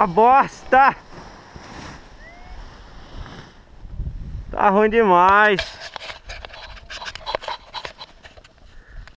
Uma bosta! Tá ruim demais.